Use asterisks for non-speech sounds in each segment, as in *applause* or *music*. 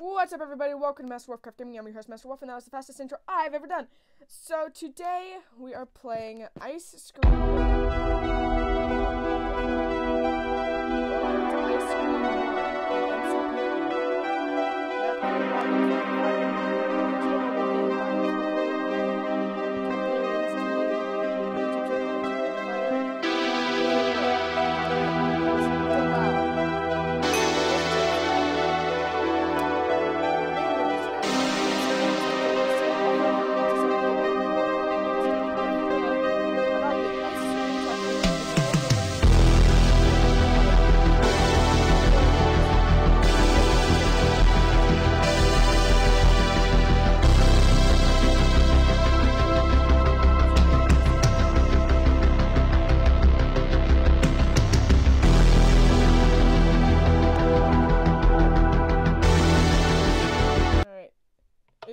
What's up, everybody? Welcome to Master Wolfcraft Gaming. I'm your host, Master Wolf, and that was the fastest intro I've ever done. So today we are playing Ice Scream.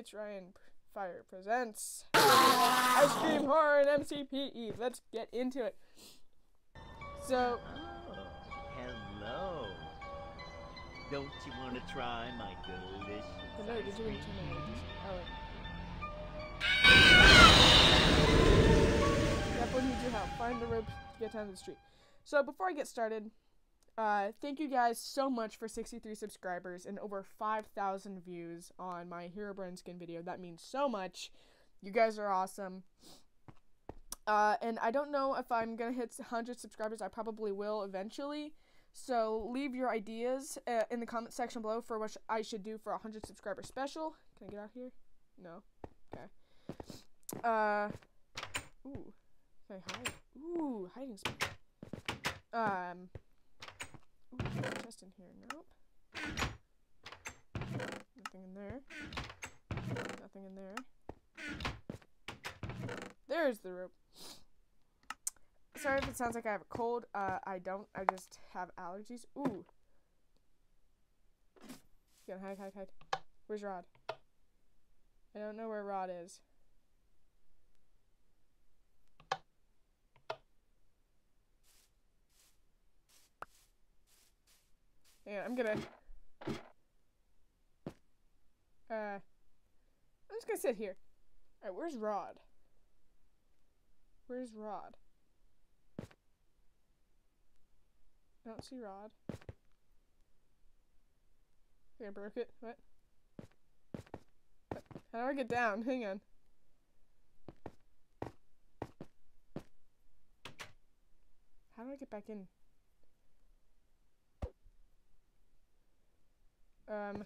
It's Ryan Fire presents Ice Scream Horror and MCPE. Let's get into it. So, Hello. Don't you want to try my delicious? Oh. hello, did you return my ladies? Oh. Therefore needs your help. Find the rope to get down to the street. So before I get started, uh, thank you guys so much for 63 subscribers and over 5,000 views on my Herobrine skin video. That means so much. You guys are awesome. Uh, and I don't know if I'm gonna hit 100 subscribers. I probably will eventually. So leave your ideas uh, in the comment section below for what I should do for a 100 subscriber special. Can I get out here? No. Okay. Uh. Ooh. I hide? Ooh, hiding spot. Um. Ooh, chest in here? Nope. Nothing in there. Nothing in there. There's the rope. Sorry if it sounds like I have a cold. Uh, I don't. I just have allergies. Ooh. Yeah, hide, hide, hide. Where's Rod? I don't know where Rod is. Yeah, I'm gonna. Uh, I'm just gonna sit here. Alright, where's Rod? Where's Rod? I don't see Rod. I think I broke it. What? What? How do I get down? Hang on. How do I get back in? Um.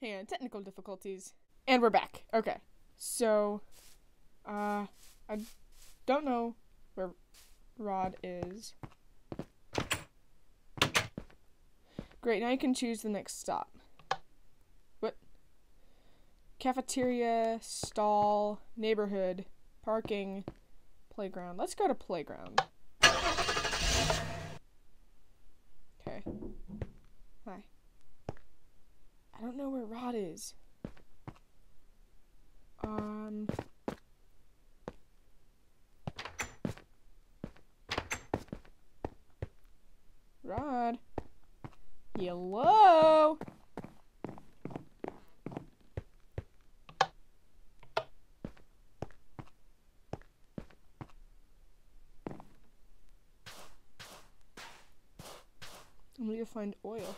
Hang on, technical difficulties. And we're back. Okay. So, uh, I don't know where Rod is. Great, now you can choose the next stop. Cafeteria, stall, neighborhood, parking, playground. Let's go to playground. Okay. Hi. I don't know where Rod is. Um. Rod. Hello. To find oil.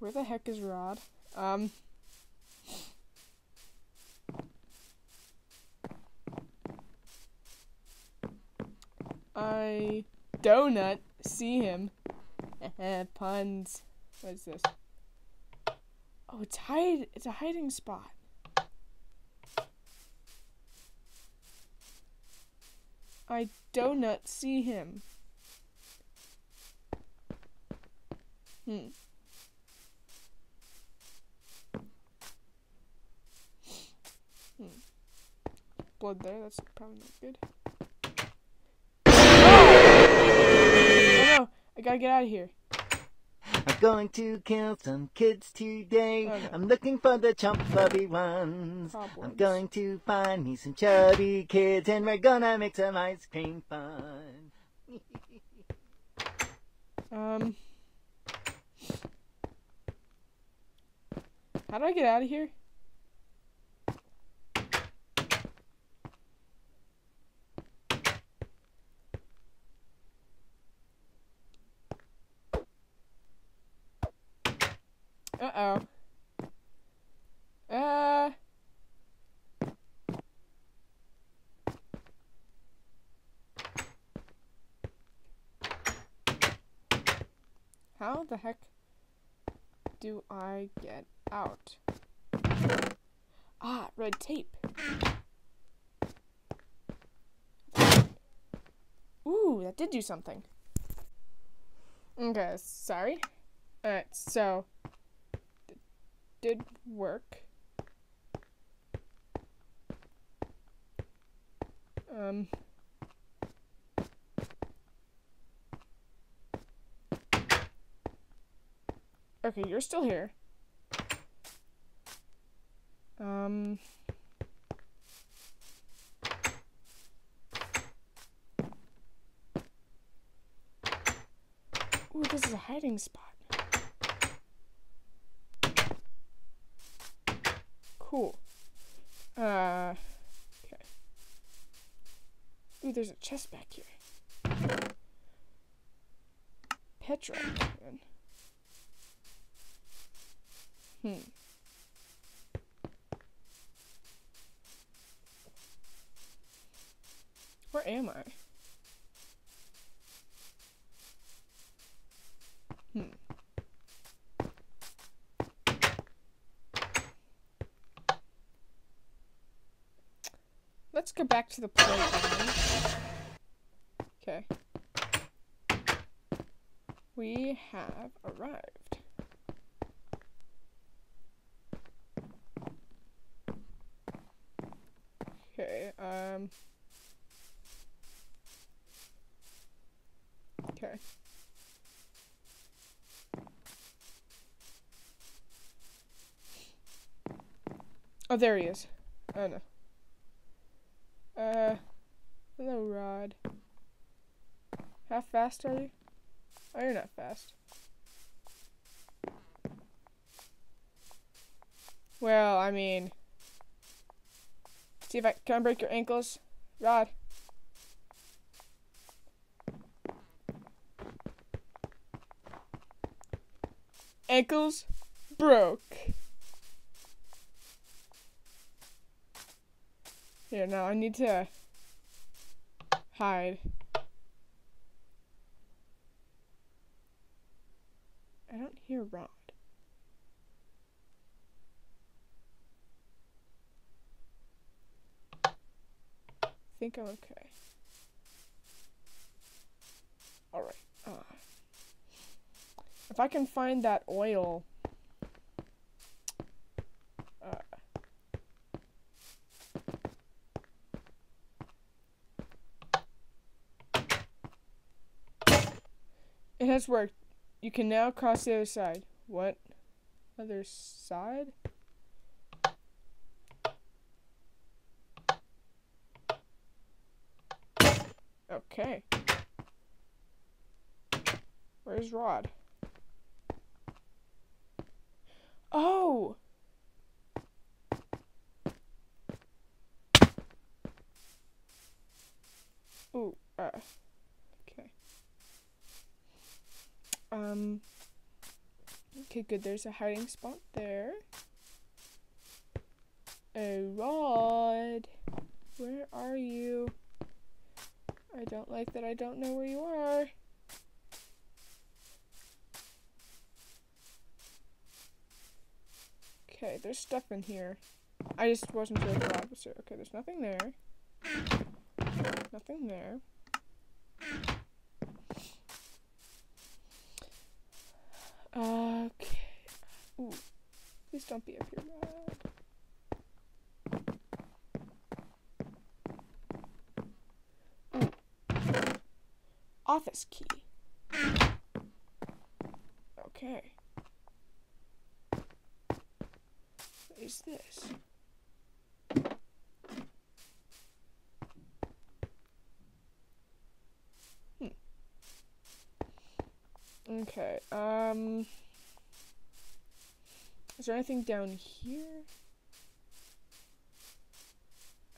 Where the heck is Rod? Um. I donut see him. Puns. What is this? Oh, it's hide. It's a hiding spot. I donut see him. Hmm. Hmm. Blood there, that's probably not good. Oh! oh no, I gotta get out of here. I'm going to kill some kids today. Oh, no. I'm looking for the chump chubby ones. I'm going to find me some chubby kids and we're gonna make some ice cream fun. *laughs* Um. How do I get out of here? Uh oh. Uh. How the heck do I get out? Ah, red tape. Ooh, that did do something. Okay, sorry. Alright, so. Did work. Um. Okay, you're still here. Um. Ooh, this is a hiding spot. Cool. Uh. Okay. Ooh, there's a chest back here. Petra. man. Hmm. Where am I? Hmm. Let's go back to the playground. Okay. We have arrived. Okay, um. Okay. Oh, there he is. Oh no. Uh, hello, Rod. How fast are you? Oh, you're not fast. Well, I mean, see if I can I break your ankles, Rod. Ankles broke. Here, now I need to hide. I don't hear Rod. Think I'm okay. Alright. Uh, if I can find that oil. Uh, it has worked. You can now cross the other side. What? Other side? Okay. Where's Rod? Oh! Ooh, uh, okay. Um, okay, good. There's a hiding spot there. Oh, Rod! Where are you? I don't like that I don't know where you are. Okay, there's stuff in here. I just wasn't sure if the officer. Okay, there's nothing there. Nothing there. Okay. Ooh. Please don't be up here, Rod. Office key. Okay. What is this? Hmm. Okay, um... Is there anything down here?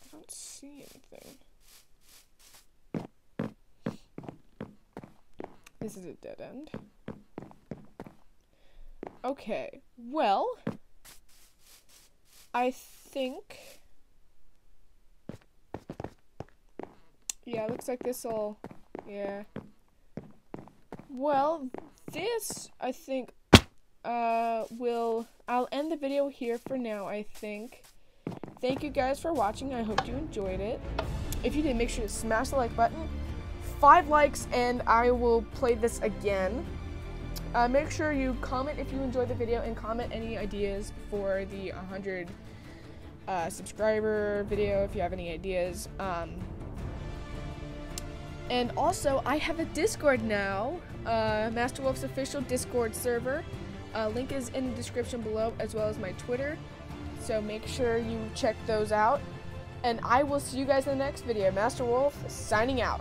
I don't see anything. This is a dead end. Okay, well, I think. Yeah, looks like this all, Yeah. Well, this, I think, uh, will. I'll end the video here for now, I think. Thank you guys for watching. I hope you enjoyed it. If you did, make sure to smash the like button. Five likes, and I will play this again. Uh, make sure you comment if you enjoyed the video and comment any ideas for the 100 uh, subscriber video if you have any ideas. Um, and also, I have a Discord now, uh, Master Wolf's official Discord server. Uh, link is in the description below, as well as my Twitter. So make sure you check those out. And I will see you guys in the next video. Master Wolf signing out.